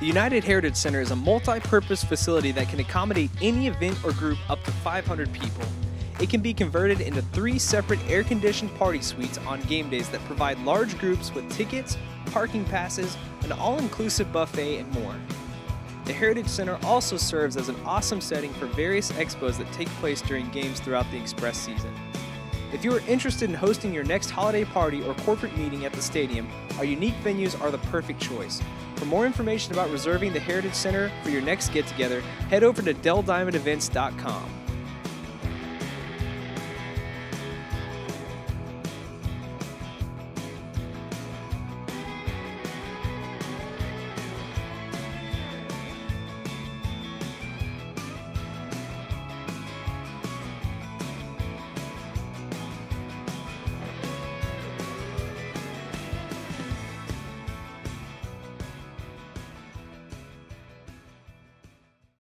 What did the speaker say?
The United Heritage Center is a multi purpose facility that can accommodate any event or group up to 500 people. It can be converted into three separate air conditioned party suites on game days that provide large groups with tickets, parking passes, an all inclusive buffet, and more. The Heritage Center also serves as an awesome setting for various expos that take place during games throughout the Express season. If you are interested in hosting your next holiday party or corporate meeting at the stadium, our unique venues are the perfect choice. For more information about reserving the Heritage Center for your next get together, head over to DellDiamondEvents.com.